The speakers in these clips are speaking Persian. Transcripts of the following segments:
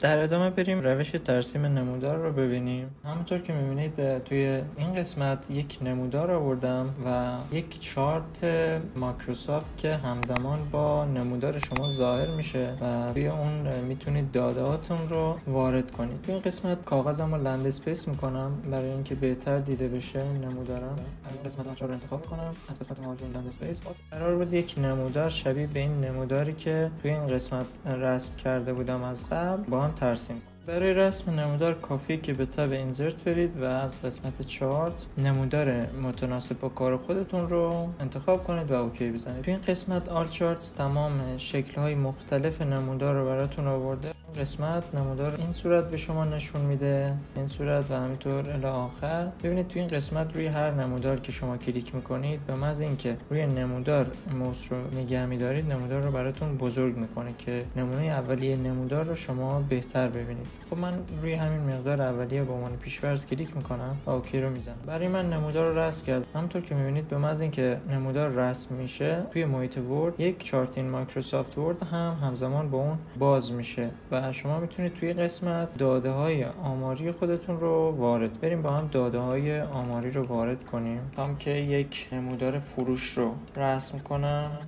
در ادامه بریم روش ترسیم نمودار رو ببینیم. همونطور که می‌بینید توی این قسمت یک نمودار آوردم و یک چارت مایکروسافت که همزمان با نمودار شما ظاهر میشه و توی اون می‌تونید داده هاتون رو وارد کنید. توی این قسمت کاغذم رو landscape می‌کنم برای اینکه بهتر دیده بشه نمودارم. این قسمت رو انتخاب کنم از قسمت margin landscape. قرار بود یک نمودار شبیه به این نموداری که توی این قسمت رسم کرده بودم از قبل با ترسیم برای رسم نمودار کافیه که به tab insert برید و از قسمت چارت نمودار متناسب با کار خودتون رو انتخاب کنید و OK بزنید. تو این قسمت All Charts تمام شکل های مختلف نمودار رو براتون آورده. قسمت نمودار این صورت به شما نشون میده. این صورت و همینطور الی آخر. ببینید تو این قسمت روی هر نمودار که شما کلیک می‌کنید به محض اینکه روی نمودار موس رو نگه میدارید نمودار رو براتون بزرگ می‌کنه که نمونه اولیه نمودار رو شما بهتر ببینید. خب من روی همین مقدار اولیه به عنوان پیش‌فرض کلیک می‌کنم و OK رو می‌زنم. برای من نمودار رو رسم کرد. همونطور که می‌بینید به محض اینکه نمودار رسم میشه توی محیط ورد یک Chart in Microsoft Word هم همزمان با اون باز میشه و شما می‌تونید توی قسمت داده های آماری خودتون رو وارد بریم با هم داده های آماری رو وارد کنیم. هم که یک نمودار فروش رو رسم کنم.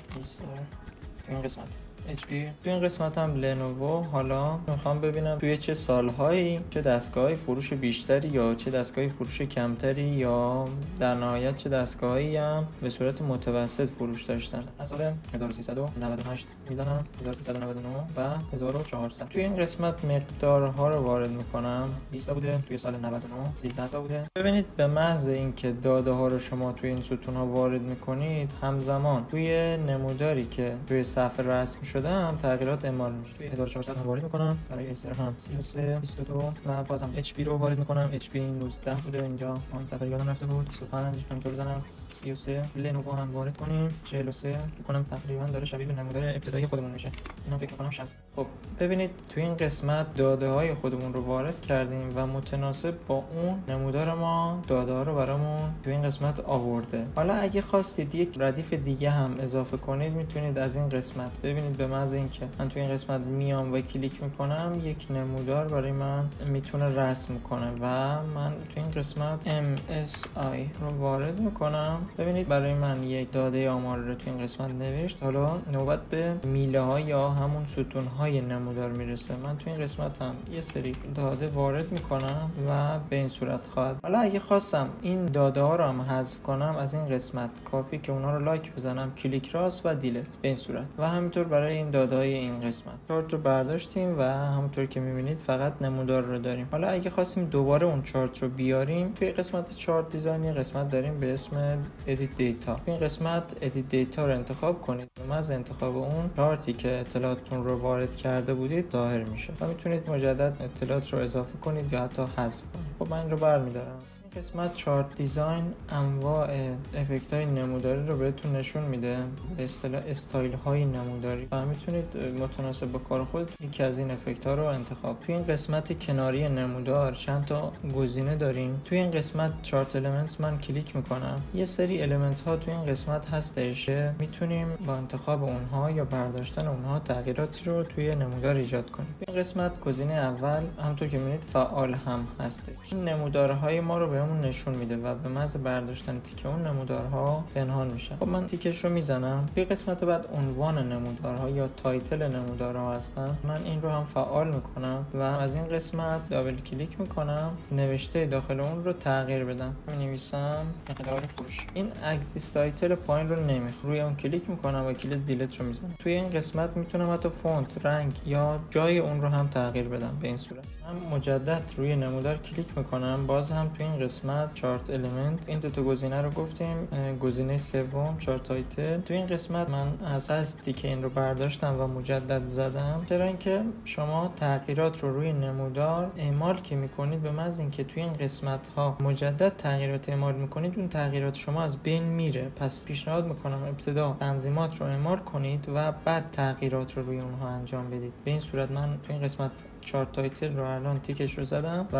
این قسمت. HP تو این قسمت هم لنوو حالا می‌خوام ببینم توی چه سالهایی چه دستگاه فروش بیشتری یا چه دستگاه فروش کمتری یا در نهایت چه دستگاهی هم به صورت متوسط فروش داشتن. از سال 1398 می‌دانم 1399 و 1400 توی این قسمت مقدارها رو وارد می‌کنم. 20 تا بوده توی سال 99 13 تا بوده. ببینید به محض اینکه داده ها رو شما توی این ستون ها وارد می‌کنید همزمان توی نموداری که توی صفحه رسم شده هم تغییرات اعمال میشه توی 1400 هم وارد می‌کنم. برای استر هم 33 22 و بازم اچ پی رو وارد می‌کنم. اچ پی 19 بوده اینجا. اون صفحه یادم رفته بود. 25 همینطور بزنم. 33 لنوو هم وارد کنیم. 43 کنم تقریبا داره شبیه به نمودار ابتدایی خودمون میشه. اینا فکر کنم 60 خب ببینید تو این قسمت داده های خودمون رو وارد کردیم و متناسب با اون نمودار ما داده ها رو برامون تو این قسمت آورده. حالا اگه خواستید یک ردیف دیگه هم اضافه کنید می‌تونید از این قسمت. ببینید به محض اینکه من تو این قسمت میام و کلیک می‌کنم یک نمودار برای من می‌تونه رسم کنه و من تو این قسمت MSI رو وارد می‌کنم. ببینید برای من یک داده آمار رو تو این قسمت نوشت. حالا نوبت به میله ها یا همون ستون های نمودار می‌رسه. من تو این قسمت هم یه سری داده وارد می‌کنم و به این صورت خواهد. حالا اگه خواستم این داده ها رو هم حذف کنم از این قسمت کافیه که اونا رو highlight بزنم کلیک راست و delete. به این صورت. و همینطور برای این داده های این قسمت. چارت رو برداشتیم و همونطور که می‌بینید فقط نمودار رو داریم. حالا اگه خواستیم دوباره اون چارت رو بیاریم توی قسمت Chart Design قسمت داریم به اسم Edit Data این قسمت Edit Data رو انتخاب کنید. و از انتخاب اون چارتی که اطلاعاتتون رو وارد کرده بودید ظاهر میشه. و می‌تونید مجدد اطلاعات رو اضافه کنید یا حتی حذف کنید. خب من این رو برمیدارم. قسمت Chart Design انواع افکت های نموداری رو بهتون نشون میده به اصطلاح استایل های نموداری. و می‌تونید متناسب با کار خودتون یکی از این افکت ها رو انتخاب توی این قسمت کناری نمودار چند تا گزینه داریم. توی این قسمت Chart Elements من کلیک می‌کنم. یه سری element ها توی این قسمت هستش می‌تونیم با انتخاب اونها یا برداشتن اونها تغییراتی رو توی نمودار ایجاد کنیم. این قسمت گزینه اول همونطور که می‌بینید فعال هم هستش. این نمودارهای ما رو به بهمون نشون میده و به محض برداشتن تیک اون نمودارها پنهان میشن. خب من تیکش رو می‌زنم. توی قسمت بعد عنوان نمودارها یا title نمودارها هستن. من این رو هم فعال می‌کنم و از این قسمت double click می‌کنم. نوشته داخل اون رو تغییر بدم. می نویسم مقدار فروش. این Axis Title پایین رو نمی‌خوام روی اون کلیک می‌کنم و کلید delete رو می‌زنم. توی این قسمت می‌تونم حتی فونت رنگ یا جای اون رو هم تغییر بدم به این صورت. من مجدد روی نمودار کلیک می‌کنم. باز هم توی این قسمت Chart Element این دو تا گزینه رو گفتیم. گزینه سوم Chart Title تو این قسمت من هستی که این رو برداشتم و مجدد زدم. چرا اینکه شما تغییرات رو روی نمودار اعمال که می‌کنید به محض اینکه توی این قسمت ها مجدد تغییرات اعمال می‌کنید اون تغییرات شما از بین میره. پس پیشنهاد می‌کنم ابتدا تنظیمات رو اعمال کنید و بعد تغییرات رو روی اونها انجام بدید. به این صورت من تو این قسمت Chart Title رو الان تیکش رو زدم و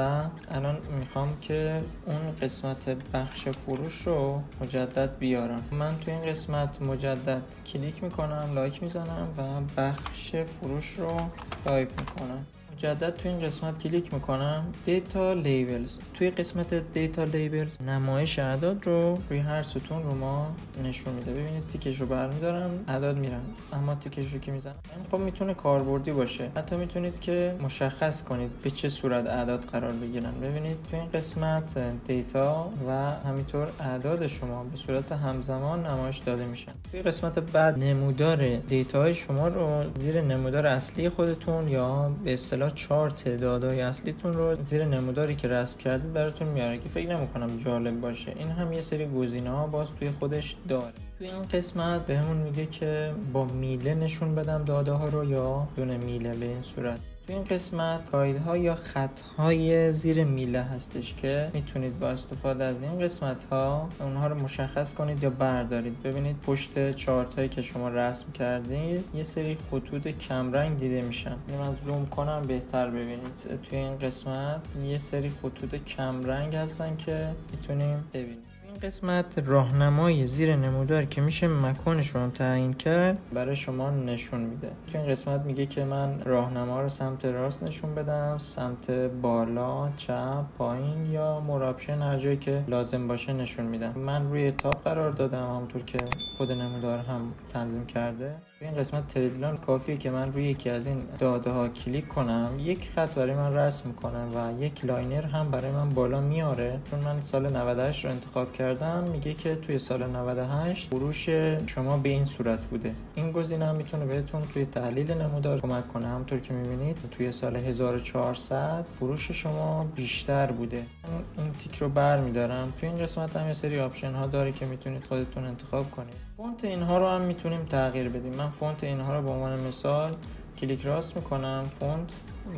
الان می‌خوام که اون قسمت بخش فروش رو مجدد بیارم. من تو این قسمت مجدد کلیک می‌کنم highlight می‌زنم و بخش فروش رو تایپ می‌کنم. مجدد توی این قسمت کلیک می‌کنم. Data Labels توی قسمت Data Labels نمایش اعداد رو روی هر ستون رو به ما نشون میده. ببینید تیکش رو برمیدارم اعداد میرن اما تیکش رو که می‌زنم خب می‌تونه کاربردی باشه. حتی می‌تونید که مشخص کنید به چه صورت اعداد قرار بگیرن. ببینید توی این قسمت data و همینطور اعداد شما به صورت همزمان نمایش داده میشن توی قسمت بعد نمودار data شما رو زیر نمودار اصلی خودتون یا به اصطلاح چارت داده‌های اصلیتون رو زیر نموداری که رسم کردید براتون میاره که فکر نمی‌کنم جالب باشه. این هم یه سری گزینه ها باز توی خودش داره. توی این قسمت بهمون میگه که با میله نشون بدم داده ها رو یا دون میله به این صورت. تو این قسمت ها یا خط های زیر میله هستش که می‌تونید با استفاده از این قسمت ها اونها رو مشخص کنید یا بردارید. ببینید پشت چارت هایی که شما رسم کردید یه سری خطوط کمرنگ دیده میشن. من زوم کنم بهتر ببینید. توی این قسمت یه سری خطوط کمرنگ هستن که می‌تونیم ببینید قسمت راهنمای زیر نمودار که میشه مکانش رو هم تعیین کرد برای شما نشون میده. تو این قسمت میگه که من راهنما رو سمت راست نشون بدم سمت بالا چپ پایین یا more option هر جایی که لازم باشه نشون میدم. من روی Top قرار دادم همونطور که خود نمودار هم تنظیم کرده. این قسمت Trendline کافیه که من روی یکی از این داده ها کلیک کنم. یک خط برای من رسم می‌کنم و یک Linear هم برای من بالا میاره چون من سال 98 رو انتخاب کردم میگه که توی سال 98 فروش شما به این صورت بوده. این گزینه هم می‌تونه بهتون توی تحلیل نمودار کمک کنه. همونطور که می‌بینید توی سال 1400 فروش شما بیشتر بوده. این تیک رو بر میدارم. توی این قسمت هم یه سری option ها داره که می‌تونید خودتون انتخاب کنید. فونت اینها رو هم می‌تونیم تغییر بدیم. من فونت اینها رو به عنوان مثال کلیک راست می‌کنم فونت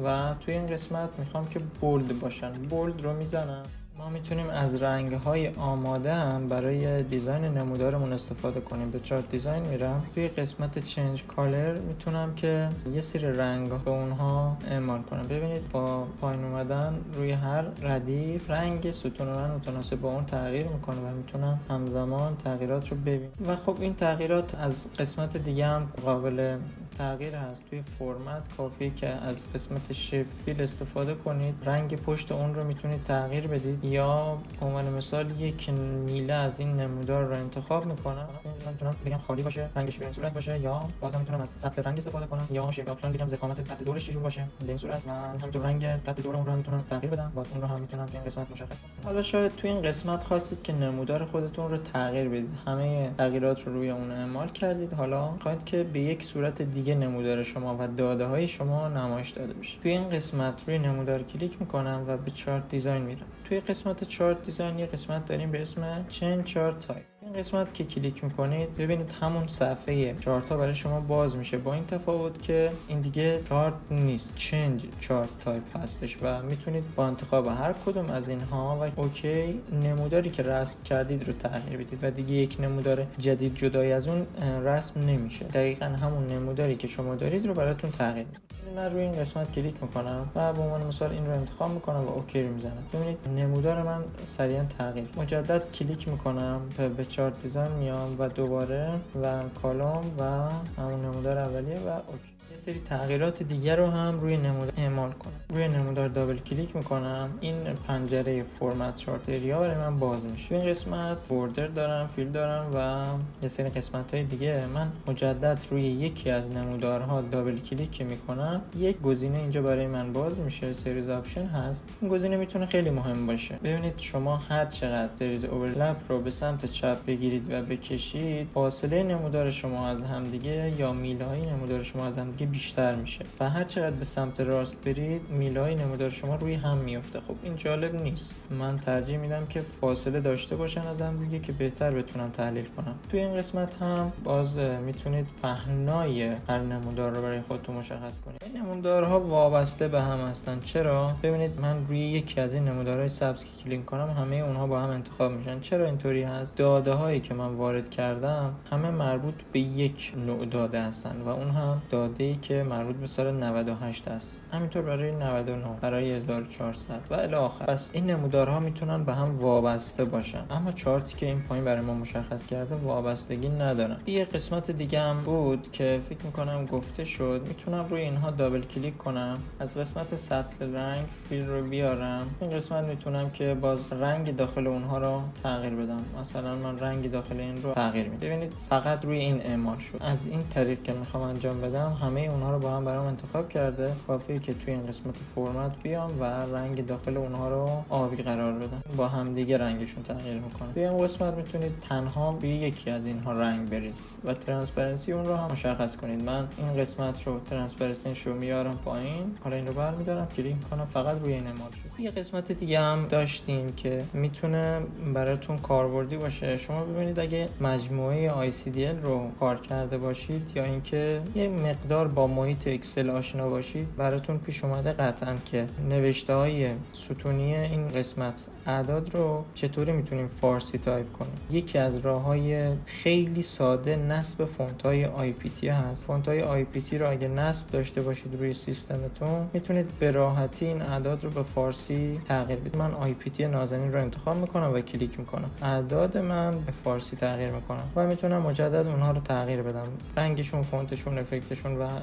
و توی این قسمت می‌خوام که bold باشن. bold رو می‌زنم. ما می‌تونیم از رنگ های آماده هم برای design نمودارمون استفاده کنیم. به Chart Design میرم. توی قسمت Change Color می‌تونم که یه سری رنگ به اونها اعمال کنم. ببینید با پایین اومدن روی هر ردیف رنگ ستون من متناسب با اون تغییر می‌کنه و می‌تونم همزمان تغییرات رو ببینم. و خب این تغییرات از قسمت دیگه هم قابل تغییر هست. توی فرمت کافی که از قسمت شفیل استفاده کنید. رنگ پشت اون رو می‌تونید تغییر بدید. یا عنوان مثال یک میله از این نمودار رو انتخاب می‌کنم. می‌تونم بگم خالی باشه رنگش به صورت باشه یا بازم می‌تونم از سطح رنگ استفاده کنم. یا shape outline بگم ضخامت خط دورش چجور باشه. به این صورت من همینطور رنگ خط دور اون رو می‌تونم تغییر بدم. بعد اون رو هم می‌تونم توی این قسمت مشخص کنم. حالا شاید توی این قسمت خواستید که نمودار خودتون رو تغییر بدید. همه تغییرات رو روی اون اعمال کردید. حالا خواهید که به یک صورت دیگه نمودار شما و داده های شما نمایش داده بشه توی این قسمت روی نمودار کلیک می‌کنم و به chart design میرم. توی قسمت chart design یه قسمت داریم به اسم change chart type. قسمت که کلیک می‌کنید ببینید همون صفحه چارت ها برای شما باز میشه با این تفاوت که این دیگه چارت نیست. change chart type هستش و می‌تونید با انتخاب هر کدوم از اینها و OK نموداری که رسم کردید رو تغییر بدید و دیگه یک نمودار جدید جدای از اون رسم نمیشه. دقیقا همون نموداری که شما دارید رو براتون تغییر میده. من روی این قسمت کلیک می‌کنم و به عنوان مثال این رو انتخاب می‌کنم و OK رو می‌زنم. ببینید نمودار من سریعا تغییر. مجدد کلیک می‌کنم به chart design میام و دوباره و column و همون نمودار اولیه و OK. یه سری تغییرات دیگر رو هم روی نمودار اعمال کنم. روی نمودار double click می‌کنم. این پنجره format chart area برای من باز میشه. این قسمت border دارم fill دارم و یه سری قسمت های دیگه. من مجدد روی یکی از نمودارها double click می‌کنم. یک گزینه اینجا برای من باز میشه. series option هست. این گزینه می‌تونه خیلی مهم باشه. ببینید شما هر چقدر series overlap رو به سمت چپ بگیرید و بکشید فاصله نمودار شما از همدیگه یا میله های نمودار شما از همدیگه بیشتر میشه. و هر چقدر به سمت راست برید میلای نمودار شما روی هم میفته. خب این جالب نیست. من ترجیح میدم که فاصله داشته باشن از هم دیگه که بهتر بتونم تحلیل کنم. توی این قسمت هم باز می‌تونید پهنای هر نمودار رو برای خودتون مشخص کنید. این نمودارها وابسته به هم هستن. چرا؟ ببینید من روی یکی از این نمودارهای سبز که کلیک کنم همه اونها با هم انتخاب میشن. چرا اینطوری هست؟ داده هایی که من وارد کردم همه مربوط به یک نوع داده هستن و اون هم داده ای که مربوط به سال 98 است. همینطور برای 99 برای 1400 و الی آخر. پس این نمودارها می‌تونن به هم وابسته باشن. اما چارتی که این پایین برای ما مشخص کرده وابستگی ندارن. یه قسمت دیگه هم بود که فکر می‌کنم گفته شد. می‌تونم روی اینها double click کنم. از قسمت سطح رنگ fill رو بیارم. این قسمت می‌تونم که باز رنگ داخل اونها رو تغییر بدم. مثلا من رنگ داخل این رو تغییر میدم. ببینید فقط روی این اعمال شد. از این طریق که می‌خوام انجام بدم همه اونها رو با هم برام انتخاب کرده. کافیه که توی این قسمت فرمت بیام و رنگ داخل اونها رو آبی قرار بدم. با هم دیگه رنگشون تغییر می‌کنه. توی این قسمت می‌تونید تنها روی یکی از اینها رنگ بریزید و transparency اون رو هم مشخص کنید. من این قسمت رو transparency رو میارم پایین. حالا این رو برمیدارم کلیک کنم فقط روی این اعمال شد یه قسمت دیگه هم داشتیم که می‌تونه براتون کاربردی باشه. شما ببینید اگه مجموعه ICDL رو کار کرده باشید یا اینکه یه مقدار با محیط اکسل آشنا باشید. براتون پیش اومده قطعا که نوشته های ستونی این قسمت اعداد رو چطوری می‌تونیم فارسی تایپ کنیم؟ یکی از راه های خیلی ساده نصب فونت های IPT هست. فونت های IPT رو اگه نصب داشته باشید روی سیستمتون می‌تونید به راحتی این اعداد رو به فارسی تغییر بدید. من IPT نازنین رو انتخاب می‌کنم و کلیک می‌کنم. اعداد من به فارسی تغییر می‌کنم و می‌تونم مجدد اونها رو تغییر بدم. رنگشون فونتشون افکتشون و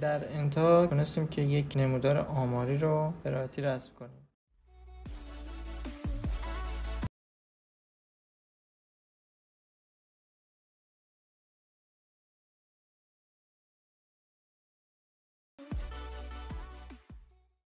در انتها تونستیم که یک نمودار آماری رو به رسم کنیم.